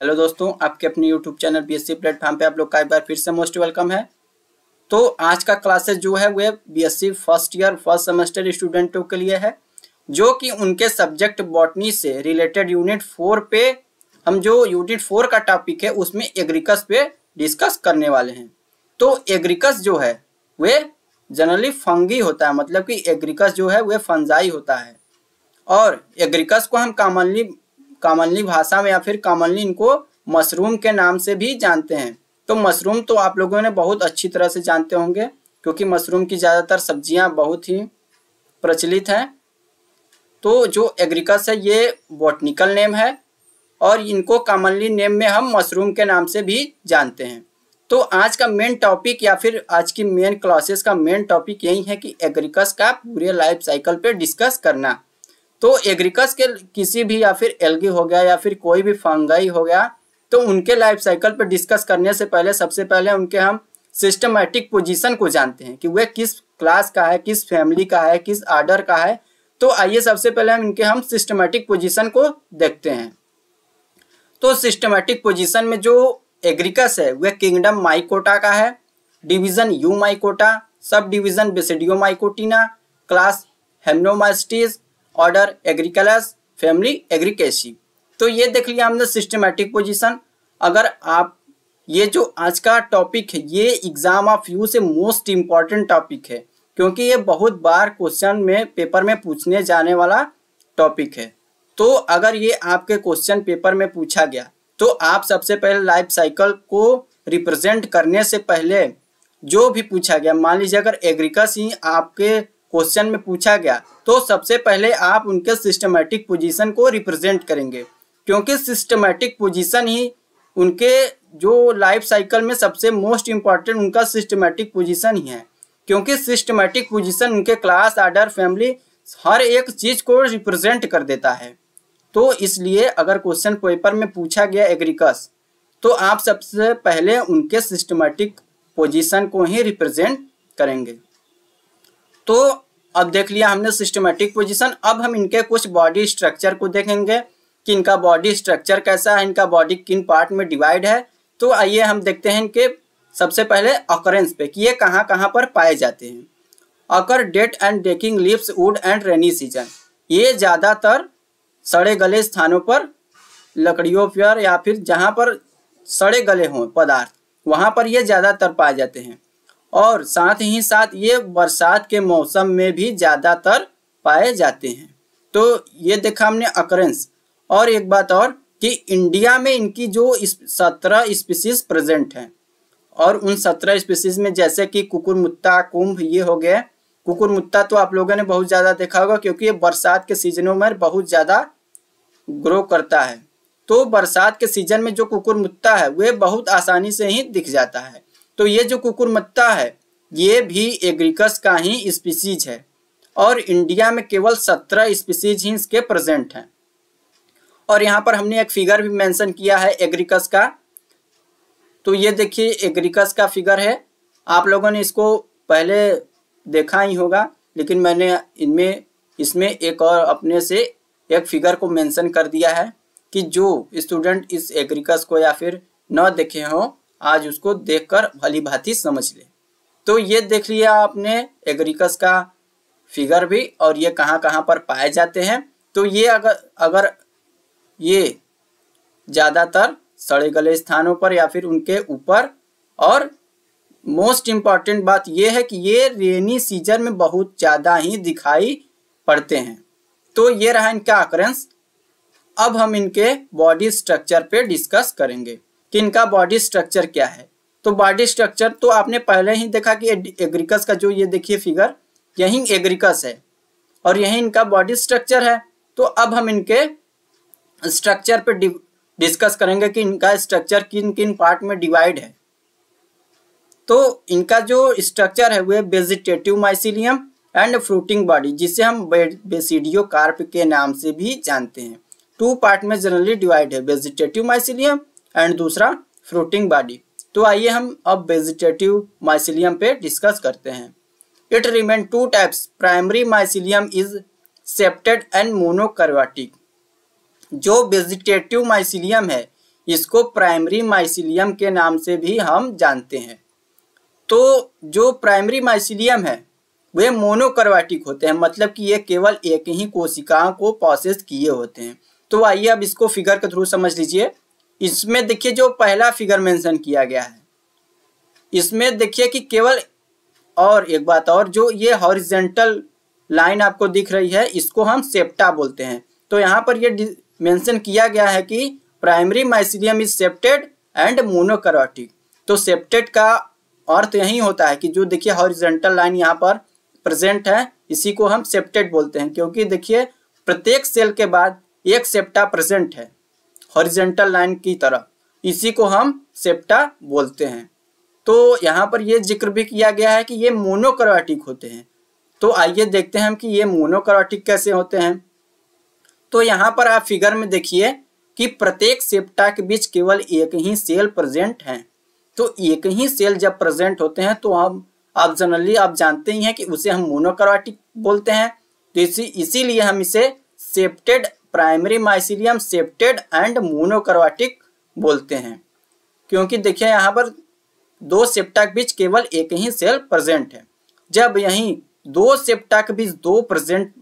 Hello दोस्तों, आपके अपने यूट्यूब चैनल बीएससी प्लेटफॉर्म पे आप लोग का एक बार फिर से मोस्ट वेलकम है। तो आज का क्लासेस जो है वह BSc first year first semester स्टूडेंटों के लिए है, जो कि उनके सब्जेक्ट बॉटनी से रिलेटेड यूनिट फोर पे, हम जो यूनिट फोर का टॉपिक है, उसमें एग्रीकस पे डिस्कस करने वाले हैं। तो एग्रीकस जो है, वे जनरली फंगी होता है मतलब कि एग्रीकस जो है वह फंजाई होता है। और एग्रीकस को हम कॉमनली कॉमनली भाषा में या फिर कॉमनली इनको मशरूम के नाम से भी जानते हैं। तो मशरूम तो आप लोगों ने बहुत अच्छी तरह से जानते होंगे, क्योंकि मशरूम की ज़्यादातर सब्ज़ियाँ बहुत ही प्रचलित हैं। तो जो एग्रीकस है, ये बॉटनिकल नेम है और इनको कॉमनली नेम में हम मशरूम के नाम से भी जानते हैं। तो आज का मेन टॉपिक या फिर आज की मेन क्लासेस का मेन टॉपिक यही है कि एग्रीकस का पूरे लाइफ साइकिल पे डिस्कस करना। तो एग्रीकस के किसी भी या फिर एलगी हो गया या फिर कोई भी फंगाई हो गया तो उनके लाइफ साइकिल पर डिस्कस करने से पहले, सबसे पहले उनके हम सिस्टमेटिक पोजीशन को जानते हैं कि वह किस क्लास का है, किस फैमिली का है, किस आर्डर का है। तो आइए सबसे पहले हम इनके हम सिस्टमेटिक पोजीशन को देखते हैं। तो सिस्टमेटिक पोजीशन में जो एग्रीकस है वह किंगडम माइकोटा का है division eumycota subdivision basidiomycotina class hymenomycetes order agaricales family agaricaceae तो ये देख लिया हमने सिस्टमेटिक पोजीशन अगर आप, ये जो आज का टॉपिक है, ये एग्ज़ाम ऑफ़ यू से मोस्ट इंपॉर्टेंट टॉपिक है, क्योंकि ये बहुत बार क्वेश्चन में पेपर में पूछने जाने वाला टॉपिक है। तो अगर ये आपके क्वेश्चन पेपर में पूछा गया तो आप सबसे पहले लाइफ साइकिल को रिप्रेजेंट करने से पहले जो भी पूछा गया, मान लीजिए अगर एग्रीकस ही आपके क्वेश्चन में पूछा गया तो सबसे पहले आप उनके सिस्टमेटिक पोजीशन को रिप्रेजेंट करेंगे। क्योंकि सिस्टमेटिक पोजीशन ही उनके जो लाइफ साइकिल में सबसे मोस्ट इंपॉर्टेंट उनका सिस्टमेटिक पोजीशन ही है। क्योंकि सिस्टमेटिक पोजीशन उनके क्लास आर्डर फैमिली हर एक चीज़ को रिप्रेजेंट कर देता है। तो इसलिए अगर क्वेश्चन पेपर में पूछा गया एग्रीकस तो आप सबसे पहले उनके सिस्टमेटिक पोजीशन को ही रिप्रेजेंट करेंगे। तो अब देख लिया हमने सिस्टमेटिक पोजीशन अब हम इनके कुछ बॉडी स्ट्रक्चर को देखेंगे कि इनका बॉडी स्ट्रक्चर कैसा है, इनका बॉडी किन पार्ट में डिवाइड है। तो आइए हम देखते हैं इनके सबसे पहले ऑकरेंस पे कि ये कहाँ कहाँ पर पाए जाते हैं। Occur dead and decaying leaves wood and rainy season ये ज़्यादातर सड़े गले स्थानों पर, लकड़ियों पर या फिर जहाँ पर सड़े गले हों, पदार्थ, वहाँ पर ये ज़्यादातर पाए जाते हैं। और साथ ही साथ ये बरसात के मौसम में भी ज़्यादातर पाए जाते हैं। तो ये देखा हमने अकरेंस और एक बात और कि इंडिया में इनकी जो सत्रह स्पीसीज प्रेजेंट हैं, और उन सत्रह स्पीसीज में जैसे कि कुकुर मुत्ता कुंभ, ये हो गए। कुकुर मुत्ता तो आप लोगों ने बहुत ज़्यादा देखा होगा, क्योंकि ये बरसात के सीजनों में बहुत ज़्यादा ग्रो करता है। तो बरसात के सीज़न में जो कुकुर मुत्ता है वह बहुत आसानी से ही दिख जाता है। तो ये जो कुकुरमत्ता है, ये भी एग्रीकस का ही स्पीसीज है और इंडिया में केवल सत्रह स्पीसीज ही इसके प्रेजेंट हैं। और यहाँ पर हमने एक फिगर भी मेंशन किया है एग्रीकस का। तो ये देखिए, एग्रीकस का फिगर है। आप लोगों ने इसको पहले देखा ही होगा, लेकिन मैंने इनमें, इसमें एक और अपने से एक फिगर को मेंशन कर दिया है कि जो स्टूडेंट इस एग्रीकस को या फिर न देखे हों आज उसको देखकर भली भांति समझ ले। तो ये देख लिया आपने एग्रीकस का फिगर भी, और ये कहाँ कहाँ पर पाए जाते हैं। तो ये अगर अगर ये ज़्यादातर सड़े गले स्थानों पर या फिर उनके ऊपर, और मोस्ट इंपॉर्टेंट बात यह है कि ये रेनी सीज़न में बहुत ज़्यादा ही दिखाई पड़ते हैं। तो ये रहा इनका अकरेंस अब हम इनके बॉडी स्ट्रक्चर पे डिस्कस करेंगे। कि इनका बॉडी स्ट्रक्चर क्या है? तो बॉडी स्ट्रक्चर तो आपने पहले ही देखा कि एग्रीकस का जो ये देखिए फिगर यही एग्रीकस है और यही इनका बॉडी स्ट्रक्चर है। तो अब हम इनके स्ट्रक्चर पे डिस्कस करेंगे कि इनका स्ट्रक्चर किन किन पार्ट में डिवाइड है। तो इनका जो स्ट्रक्चर है वह vegetative mycelium and fruiting body जिसे हम बेसिडियो कार्प के नाम से भी जानते हैं। टू पार्ट में जनरली डिवाइड है वेजिटेटिव माइसिलियम एंड दूसरा, फ्रूटिंग बॉडी। तो आइए हम अब वेजिटेटिव माइसिलियम पे डिस्कस करते हैं। It remain two types primary mycelium is septate and monokaryotic जो वेजिटेटिव माइसिलियम है, इसको प्राइमरी माइसिलियम के नाम से भी हम जानते हैं। तो जो प्राइमरी माइसिलियम है, वे मोनोकर्वाटिक होते हैं मतलब कि ये केवल एक ही कोशिकाओं को प्रोसेस किए होते हैं। तो आइए अब इसको फिगर के थ्रू समझ लीजिए। इसमें देखिए जो पहला फिगर मेंशन किया गया है। इसमें देखिए कि केवल और एक बात और, जो ये हॉरिजेंटल लाइन आपको दिख रही है, इसको हम सेप्टा बोलते हैं। तो यहाँ पर ये मेंशन किया गया है कि primary mycelium is septate and monokaryotic तो सेप्टेड का अर्थ यही होता है कि जो देखिए हॉरिजेंटल लाइन यहाँ पर प्रेजेंट है, इसी को हम सेप्टेड बोलते हैं, क्योंकि देखिए प्रत्येक सेल के बाद एक सेप्टा प्रेजेंट है। हॉरिजेंटल लाइन की तरह। इसी को हम सेप्टा बोलते हैं। तो यहाँ पर ये ज़िक्र भी किया गया है कि ये मोनोक्रोटिक होते हैं। तो आइए देखते हैं हम कि ये मोनोक्रोटिक कैसे होते हैं। तो यहाँ पर आप फिगर में देखिए कि प्रत्येक सेप्टा के बीच केवल एक ही सेल प्रेजेंट है। तो एक ही सेल जब प्रेजेंट होते हैं तो हम आप जनरली आप जानते ही हैं कि उसे हम मोनोक्रोटिक बोलते हैं। तो इसी इसीलिए हम इसे septate primary mycelium septate and monokaryotic बोलते हैं। क्योंकि देखिए यहाँ पर दो सेप्टा के बीच केवल एक ही सेल प्रेजेंट है। जब यहीं दो सेप्टा के बीच दो प्रेजेंट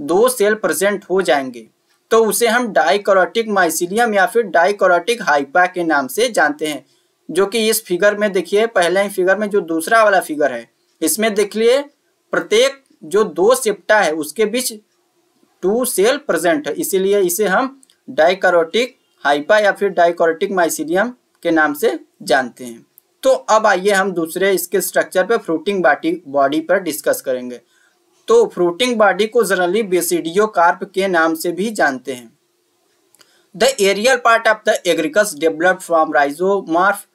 दो सेल प्रेजेंट हो जाएँगे तो उसे हम डाइकोरोटिक माइसिलियम या फिर डाइकोरोटिक हाइपा के नाम से जानते हैं, जो कि इस फिगर में देखिए, पहले ही फिगर में जो दूसरा वाला फिगर है, इसमें देखिए प्रत्येक जो दो सेप्टा है, उसके बीच टू सेल प्रेजेंट है। इसीलिए इसे हम डाइकोरोटिक हाइपा या फिर डाइकोरोटिक माइसिलियम के नाम से जानते हैं। तो अब आइए हम दूसरे इसके स्ट्रक्चर पे फ्रूटिंग बॉडी बॉडी पर डिस्कस करेंगे। तो फ्रूटिंग बॉडी को जनरली बेसिडियो कार्प के नाम से भी जानते हैं। The aerial part of the agaricus developed from rhizomorph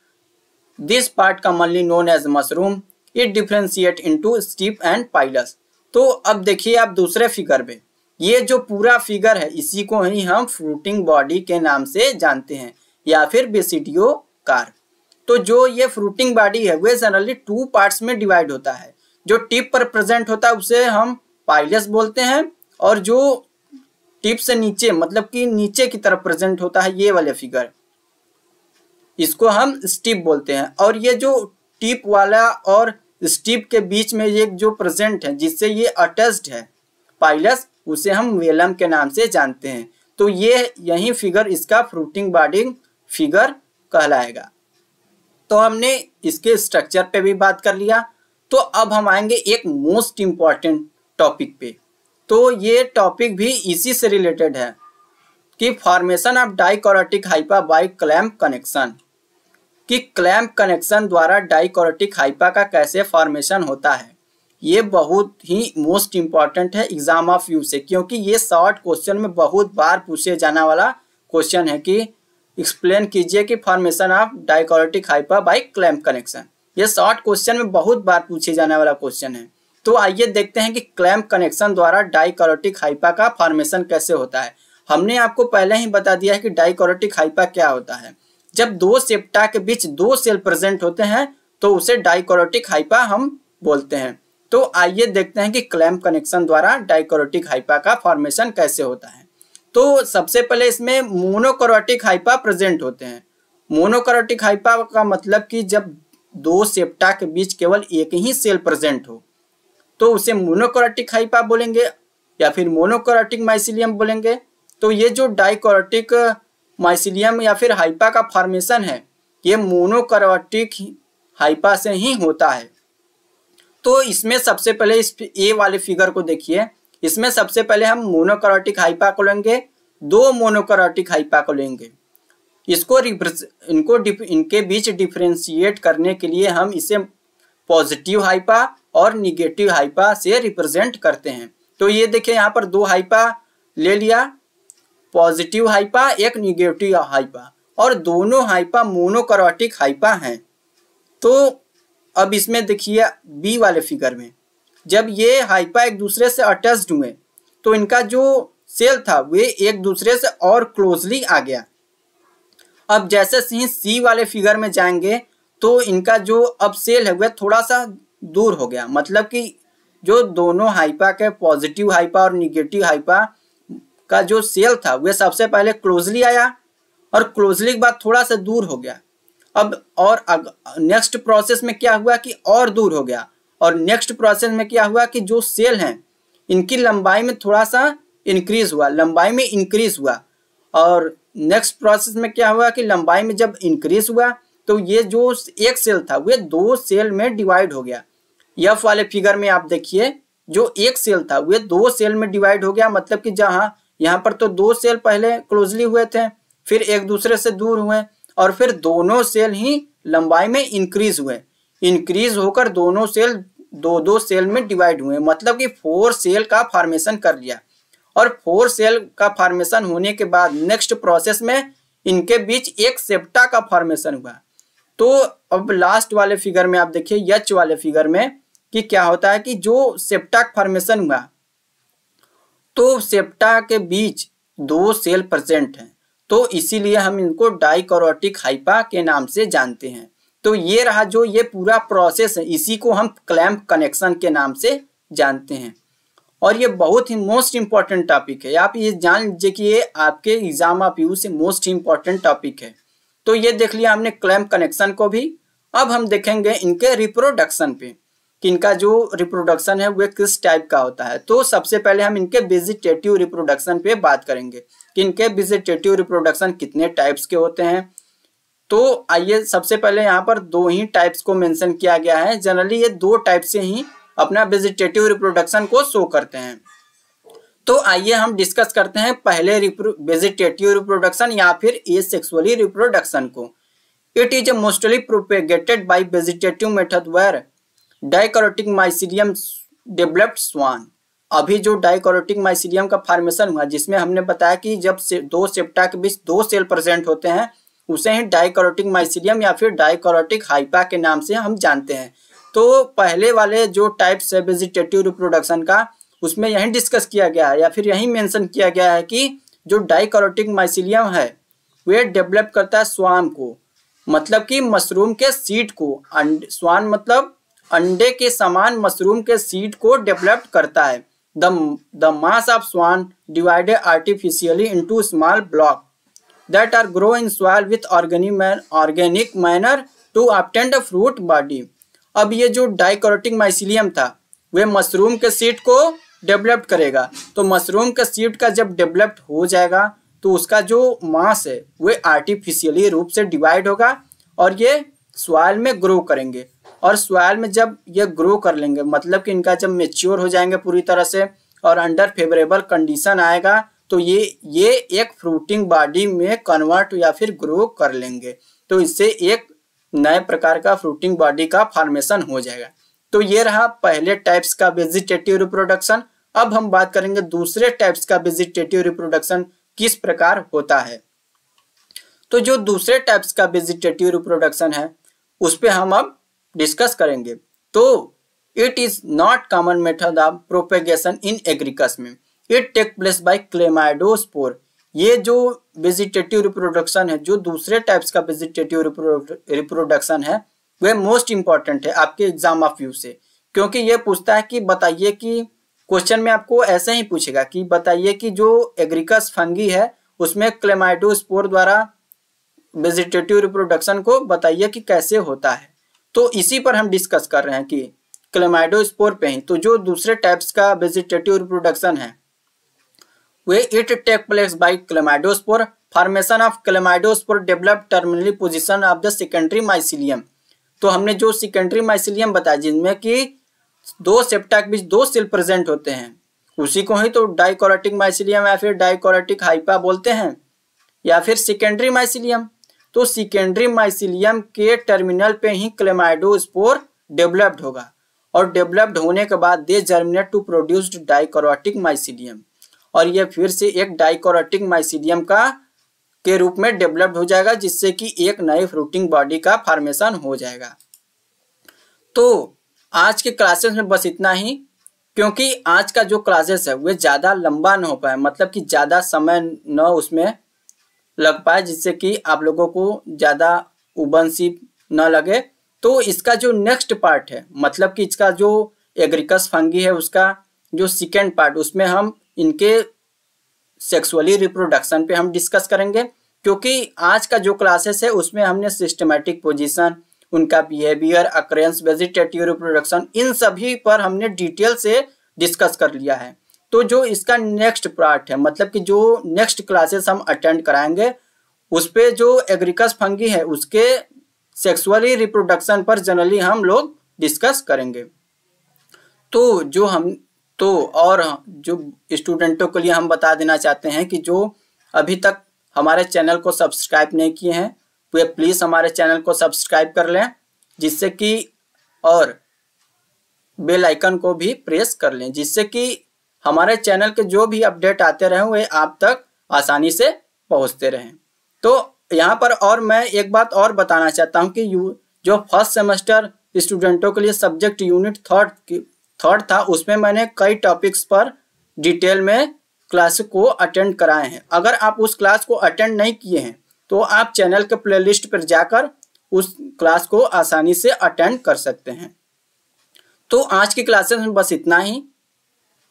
this part commonly known as mushroom it differentiate into stipe and pileus तो अब देखिए आप दूसरे फिगर में ये जो पूरा फिगर है, इसी को ही हम फ्रूटिंग बॉडी के नाम से जानते हैं, या फिर बेसिडियो कार तो जो ये फ्रूटिंग बॉडी है वह जनरली टू पार्ट्स में डिवाइड होता है। जो टिप पर प्रेजेंट होता है, उसे हम पाइलस बोलते हैं, और जो टिप से नीचे मतलब कि नीचे की तरफ़ प्रेजेंट होता है, ये वाले फिगर इसको हम स्टिप बोलते हैं, और ये जो टिप वाला और स्टिप के बीच में ये जो प्रेजेंट है, जिससे ये अटैच्ड है पाइलस उसे हम वेलम के नाम से जानते हैं। तो ये यही फिगर इसका फ्रूटिंग बॉडी फिगर कहलाएगा। तो हमने इसके स्ट्रक्चर पे भी बात कर लिया। तो अब हम आएँगे एक मोस्ट इंपॉर्टेंट टॉपिक पे। तो ये टॉपिक भी इसी से रिलेटेड है कि formation of dikaryotic hypha by clamp connection कि क्लैम्प कनेक्शन द्वारा डाइकोरेटिक हाइपा का कैसे फॉर्मेशन होता है। ये बहुत ही मोस्ट इंपॉर्टेंट है एग्ज़ाम ऑफ़ यू से, क्योंकि ये शॉर्ट क्वेश्चन में बहुत बार पूछे जाने वाला क्वेश्चन है कि एक्सप्लेन कीजिए कि formation of dikaryotic hypha by clamp connection ये शॉर्ट क्वेश्चन में बहुत बार पूछे जाने वाला क्वेश्चन है। तो आइए देखते हैं कि क्लैम्प कनेक्शन द्वारा डाइकोरेटिक हाइपा का फॉर्मेशन कैसे होता है। हमने आपको पहले ही बता दिया है कि डाइकोरेटिक हाइपा क्या होता है। जब दो सेप्टा के बीच दो सेल प्रेजेंट होते हैं तो उसे डाइकोरेटिक हाइपा हम बोलते हैं। तो आइए देखते हैं कि क्लैम्प कनेक्शन द्वारा डाइकोरेटिक हाइपा का फॉर्मेशन कैसे होता है। तो सबसे पहले इसमें मोनोक्रोटिक हाइपा प्रेजेंट होते हैं। मोनोक्रोटिक हाइपा का मतलब कि जब दो सेप्टा के बीच केवल एक ही सेल प्रेजेंट हो तो उसे मोनोकोरोटिक हाइपा बोलेंगे या फिर मोनोकोरोटिक माइसिलियम बोलेंगे। तो ये जो डाइकोरेटिक माइसिलियम या फिर हाइपा का फॉर्मेशन है, ये मोनोकोरोटिक हाइपा से ही होता है। तो इसमें सबसे पहले इस ए वाले फिगर को देखिए। इसमें सबसे पहले हम मोनोक्रोटिक हाइपा को लेंगे दो मोनोक्रोटिक हाइपा को लेंगे इसको इनको इनके बीच डिफ्रेंशिएट करने के लिए हम इसे पॉजिटिव हाइपा और निगेटिव हाइपा से रिप्रेजेंट करते हैं। तो ये देखिए, यहाँ पर दो हाइपा ले लिया पॉजिटिव हाइपा एक निगेटिव हाइपा और दोनों हाइपा मोनोक्रोटिक हाइपा हैं। तो अब इसमें देखिए बी वाले फिगर में। जब ये हाइपा एक दूसरे से अटैच्ड हुए तो इनका जो सेल था, वे एक दूसरे से और क्लोजली आ गया। अब जैसे ही सी वाले फिगर में जाएँगे तो इनका जो अब सेल है वह थोड़ा सा दूर हो गया। मतलब कि जो दोनों हाइपा के पॉजिटिव हाइपा और निगेटिव हाइपा का जो सेल था वह सबसे पहले क्लोजली आया और क्लोजली के बाद थोड़ा सा दूर हो गया। अब और नेक्स्ट प्रोसेस में क्या हुआ कि और दूर हो गया। और नेक्स्ट प्रोसेस में क्या हुआ कि जो सेल हैं, इनकी लंबाई में थोड़ा सा इंक्रीज हुआ, लंबाई में इंक्रीज हुआ। और नेक्स्ट प्रोसेस में क्या हुआ कि लंबाई में जब इंक्रीज हुआ तो ये जो एक सेल था, वो दो सेल में डिवाइड हो गया। यफ वाले फिगर में आप देखिए, जो एक सेल था, वो दो सेल में डिवाइड हो गया मतलब कि जहाँ, यहाँ पर तो दो सेल पहले क्लोजली हुए थे, फिर एक दूसरे से दूर हुए। और फिर दोनों सेल ही लंबाई में इंक्रीज हुए। इंक्रीज होकर दोनों सेल दो दो सेल में डिवाइड हुए मतलब कि फोर सेल का फॉर्मेशन कर लिया। और फोर सेल का फॉर्मेशन होने के बाद नेक्स्ट प्रोसेस में इनके बीच एक सेप्टा का फॉर्मेशन हुआ। तो अब लास्ट वाले फिगर में आप देखिए, यच वाले फिगर में कि क्या होता है कि जो सेप्टा फॉर्मेशन हुआ तो सेप्टा के बीच दो सेल प्रेजेंट हैं। तो इसीलिए हम इनको डाइकोरोटिक हाइपा के नाम से जानते हैं। तो ये रहा जो ये पूरा प्रोसेस है, इसी को हम क्लैम्प कनेक्शन के नाम से जानते हैं। और ये बहुत ही मोस्ट इंपॉर्टेंट टॉपिक है। आप ये जान लीजिए कि ये आपके एग्ज़ाम ऑफ़ यू से मोस्ट इंपॉर्टेंट टॉपिक है। तो ये देख लिया हमने क्लैम्प कनेक्शन को भी। अब हम देखेंगे इनके रिप्रोडक्शन पे कि इनका जो रिप्रोडक्शन है वह किस टाइप का होता है। तो सबसे पहले हम इनके विजिटेटिव रिप्रोडक्शन पे बात करेंगे। कि इनके विजिटेटिव रिप्रोडक्शन कितने टाइप्स के होते हैं? तो आइए सबसे पहले यहाँ पर दो ही टाइप्स को मेंशन किया गया है। जनरली ये दो टाइप से ही अपना वेजिटेटिव रिप्रोडक्शन को शो करते हैं। तो आइए हम डिस्कस करते हैं पहले वेजिटेटिव रिप्रोडक्शन या फिर ए सेक्सुअली रिप्रोडक्शन को it is mostly propagated by vegetative method where dikaryotic mycelium developed spawn अभी जो डाइकोरोटिक माइसिलियम का फॉर्मेशन हुआ, जिसमें हमने बताया कि जब से दो सेप्टा के बीच दो सेल प्रेजेंट होते हैं, उसे ही डाइकोरोटिक माइसिलियम या फिर डाइकोरोटिक हाइपा के नाम से हम जानते हैं। तो पहले वाले जो टाइप्स है वेजिटेटिव रिप्रोडक्शन का, उसमें यही डिस्कस किया गया है या फिर यही मेंशन किया गया है कि जो डाइकोरोटिक माइसिलियम है, वे डेवलप करता है स्वान को मतलब कि मशरूम के सीड को। स्वान मतलब अंडे के समान मशरूम के सीड को डेवलप करता है। The the mass of spawn divided artificially into small block that are grow in soil with organic organic manure to obtain the fruit body अब ये जो डाइकोरेटिक माइसिलियम था, वे मशरूम के सीट को डेवलप करेगा। तो मशरूम के सीट का जब डेवलप्ड हो जाएगा तो उसका जो मास है, वे आर्टिफिशियली रूप से डिवाइड होगा और ये सॉइल में ग्रो करेंगे। और सॉइल में जब ये ग्रो कर लेंगे मतलब कि इनका जब मेच्योर हो जाएँगे पूरी तरह से और अंडर फेवरेबल कंडीशन आएगा तो ये ये एक फ्रूटिंग बॉडी में कन्वर्ट या फिर ग्रो कर लेंगे। तो इससे एक नए प्रकार का फ्रूटिंग बॉडी का फॉर्मेशन हो जाएगा। तो ये रहा पहले टाइप्स का वेजिटेटिव रिप्रोडक्शन अब हम बात करेंगे दूसरे टाइप्स का वेजिटेटिव रिप्रोडक्शन किस प्रकार होता है। तो जो दूसरे टाइप्स का वेजिटेटिव रिप्रोडक्शन है, उस पर हम अब डिस्कस करेंगे। तो it is not common method of propagation in agaricus में। It take place by chlamydospore ये जो वेजिटेटिव रिप्रोडक्शन है, जो दूसरे टाइप्स का वेजिटेटिव रिप्रोडक्शन है वह मोस्ट इंपॉर्टेंट है आपके एग्ज़ाम ऑफ़ व्यू से। क्योंकि ये पूछता है कि बताइए कि क्वेश्चन में आपको ऐसे ही पूछेगा कि बताइए कि जो एग्रीकस फंगी है, उसमें क्लेमाइडोस्पोर द्वारा वेजिटेटिव रिप्रोडक्शन को बताइए कि कैसे होता है। तो इसी पर हम डिस्कस कर रहे हैं कि क्लेमाइडोस्पोर पे ही तो जो दूसरे टाइप्स का वेजिटेटिव रिप्रोडक्शन है, वे it take place by chlamydospore formation of chlamydospore develop terminally position of the secondary mycelium तो हमने जो सेकेंडरी माइसिलियम बताया, जिनमें कि दो सेप्टा के बीच दो सेल प्रेजेंट होते हैं, उसी को ही तो डाइकोरेटिक माइसिलियम या फिर डाइकोरेटिक हाइपा बोलते हैं, या फिर सेकेंडरी माइसिलियम तो सेकेंडरी माइसिलियम के टर्मिनल पे ही क्लेमाइडोस्पोर डेवलप्ड होगा। और डेवलप्ड होने के बाद they germinate to produced dikaryotic mycelium और ये फिर से एक डाइकोरेटिक माइसीडियम का, के रूप में डेवलप्ड हो जाएगा, जिससे कि एक नए फ्रूटिंग बॉडी का फॉर्मेशन हो जाएगा। तो आज के क्लासेस में बस इतना ही, क्योंकि आज का जो क्लासेस है वह ज़्यादा लंबा ना हो पाए मतलब कि ज़्यादा समय न उसमें लग पाए, जिससे कि आप लोगों को ज़्यादा उबन सी न लगे। तो इसका जो नेक्स्ट पार्ट है मतलब कि इसका जो एग्रीकस फंगी है, उसका जो सेकेंड पार्ट उसमें हम इनके सेक्सुअली रिप्रोडक्शन पे हम डिस्कस करेंगे। क्योंकि आज का जो क्लासेस है, उसमें हमने सिस्टमेटिक पोजीशन उनका बिहेवियर अक्रेंस वेजिटेटिव रिप्रोडक्शन इन सभी पर हमने डिटेल से डिस्कस कर लिया है। तो जो इसका नेक्स्ट पार्ट है मतलब कि जो नेक्स्ट क्लासेस हम अटेंड कराएँगे उस पर जो एग्रीकस फंगी है, उसके सेक्सुअली रिप्रोडक्शन पर जनरली हम लोग डिस्कस करेंगे। तो जो हम तो और जो स्टूडेंटों के लिए हम बता देना चाहते हैं कि जो अभी तक हमारे चैनल को सब्सक्राइब नहीं किए हैं, वे प्लीज़ हमारे चैनल को सब्सक्राइब कर लें, जिससे कि और बेल आइकन को भी प्रेस कर लें, जिससे कि हमारे चैनल के जो भी अपडेट आते रहें, वे आप तक आसानी से पहुँचते रहें। तो यहाँ पर और मैं एक बात और बताना चाहता हूँ कि यू, जो फ़र्स्ट सेमेस्टर स्टूडेंटों के लिए सब्जेक्ट यूनिट थर्ड थर्ड था, उसमें मैंने कई टॉपिक्स पर डिटेल में क्लास को अटेंड कराए हैं। अगर आप उस क्लास को अटेंड नहीं किए हैं तो आप चैनल के प्लेलिस्ट पर जाकर उस क्लास को आसानी से अटेंड कर सकते हैं। तो आज की क्लासेस में बस इतना ही।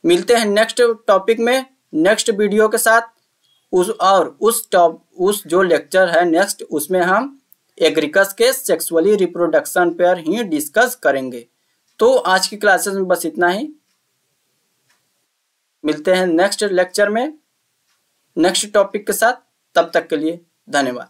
मिलते हैं नेक्स्ट टॉपिक में नेक्स्ट वीडियो के साथ। उस, और उस टॉप उस जो लेक्चर है नेक्स्ट उसमें हम एग्रीकस के सेक्सुअली रिप्रोडक्शन पर ही डिस्कस करेंगे। तो आज की क्लासेस में बस इतना ही। मिलते हैं नेक्स्ट लेक्चर में नेक्स्ट टॉपिक के साथ। तब तक के लिए धन्यवाद।